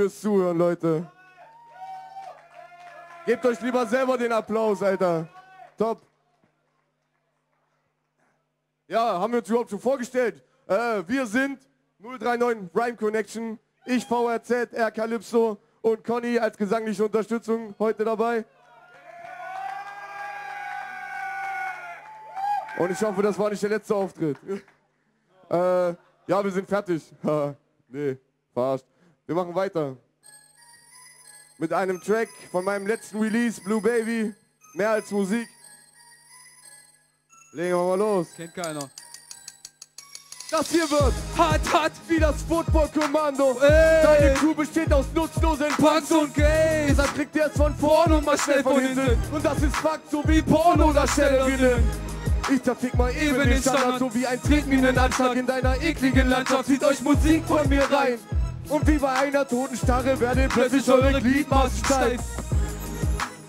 fürs Zuhören, Leute. Gebt euch lieber selber den Applaus, Alter. Top. Ja, haben wir uns überhaupt schon vorgestellt? Äh, wir sind 039 Rhyme Connection. Ich VRZ, R Calypso und Conny als gesangliche Unterstützung heute dabei. Und ich hoffe, das war nicht der letzte Auftritt. äh, ja, wir sind fertig. nee, verarscht. Wir machen weiter. Mit einem Track von meinem letzten Release, Blue Baby. Mehr als Musik. Legen wir mal los. Kennt keiner. Das hier wird Hart, hart wie das Football-Kommando. Deine Crew besteht aus nutzlosen Punks und Gays. Dieser kriegt erst von vorn und mal schnell von hinten. Und das ist Fakt, so wie Porno-Darstellerinnen. Ich zerfick mal eben den Standard, so wie ein Tretminenanschlag in deiner ekligen Landschaft. Zieht euch Musik von mir rein. Und wie bei einer toten Starre werden plötzlich eure Gliedmaßen steif.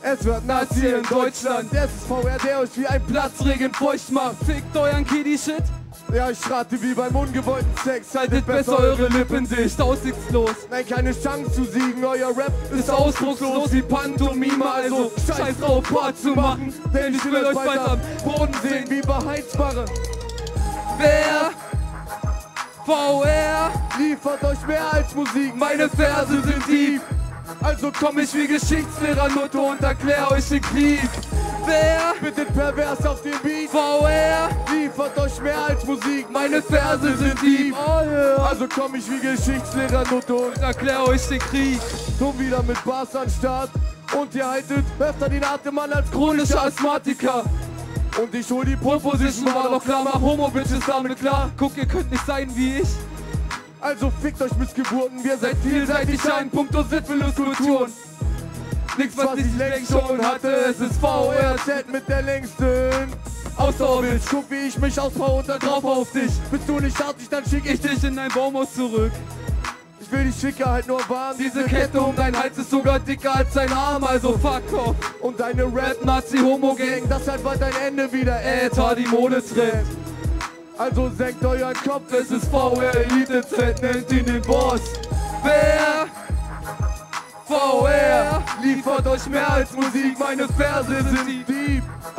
Es wird Nazi in Deutschland. Es ist VR, der euch wie ein Platzregen feucht macht. Fickt euren Kiddie-Shit. Ja, ich rate wie beim ungewollten Sex. Haltet besser eure Lippen dicht. Aussichtslos. Nein, keine Chance zu siegen. Euer Rap Ist ausdruckslos wie Pantomime. Also scheiß drauf, Part zu machen. Denn ich will euch bald am Boden sehen. wie beheizbare. VR? Liefert euch mehr als Musik. Meine Verse sind tief. Also komm ich wie Geschichtslehrer Nutto und erklär euch den Krieg. Wer? Bittet pervers auf den Beat. VR? Liefert euch mehr als Musik. Meine Verse sind tief. Oh yeah. Also komm ich wie Geschichtslehrer Nutto und erklär euch den Krieg. komm wieder mit Bars an Start. Und ihr haltet öfter den Atem an als chronischer Asthmatiker. Und ich hol die Proposition war doch klar, mach Homo-Bitches damit klar. Guck, ihr könnt nicht sein wie ich. Also fickt euch Missgeburten, wir seid vielseitig ein, puncto Syphilis-Kulturen. Nix, was ich längst schon hatte, es ist VR. VRZ mit der längsten Außerorbit. Guck, wie ich mich auspau und dann drauf auf dich. Bist du nicht artig, dann schick ich Ich dich. dich in dein Baumhaus zurück. Ich will die Schicke halt nur warm. Diese Kette um dein Hals ist sogar dicker als dein Arm, also fuck off. Und deine Rap Nazi-Homo-Gang, das halt bald dein Ende wieder. Äther, die Mode trennt. Also senkt euren Kopf, Es ist VR, Z, nennt ihn den Boss. Wer? VR liefert euch mehr als Musik, meine Verse sind die.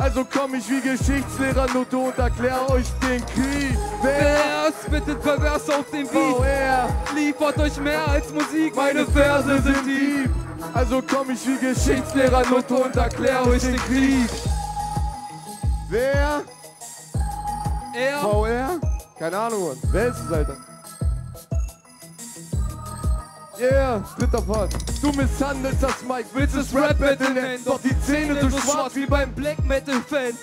Also komm ich wie Geschichtslehrer Nutto und erklär euch den Krieg. Wer? Spittet pervers auf den Beat? VR, Liefert euch mehr als Musik, meine Verse sind Dieb. Also komm ich wie Geschichtslehrer Nutto und erklär euch den Krieg. Wer? Er VR? Keine Ahnung, Mann. Wer ist es, Alter? Yeah, dritter Part. Du misshandelst das Mic, willst es Rap Battle nennen, doch die Zähne so schwarz wie beim Black Metal Fan.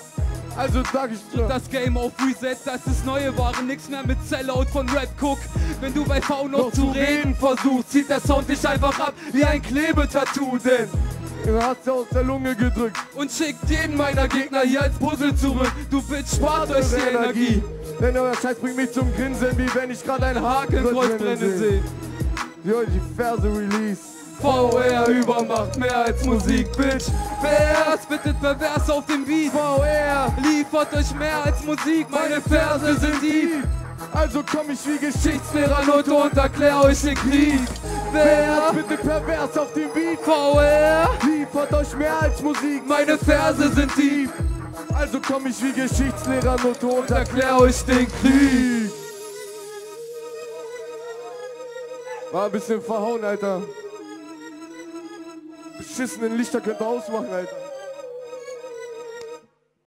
Also sag ich dir. Das Game auf Reset, das ist neue Ware, nix mehr mit Sellout von Rap Cook. Wenn du bei V noch Noch zu reden versuchst, zieht der Sound dich einfach ab wie ein Klebetattoo, denn Du hast aus der Lunge gedrückt. und schickt jeden meiner Gegner hier als Puzzle zurück. Du Bitch, spart euch die Energie. Denn euer Scheiß bringt mich zum Grinsen, wie wenn ich gerade ein Hakenkreuz brennen sehe. Wie euch die Verse release. VR übermacht mehr als Musik, Bitch. Wer spittet pervers auf dem Beat? VR, Liefert euch mehr als Musik, meine Verse sind tief. Also komm ich wie Geschichtslehrer Noto und erklär euch den Krieg. Wer bitte pervers auf dem Beat? VR? Liefert euch mehr als Musik. Meine Verse sind tief. Also komm ich wie Geschichtslehrer Notto und Und erklär euch den Krieg. War ein bisschen verhauen, Alter. Beschissenen Lichter könnt ihr ausmachen, Alter.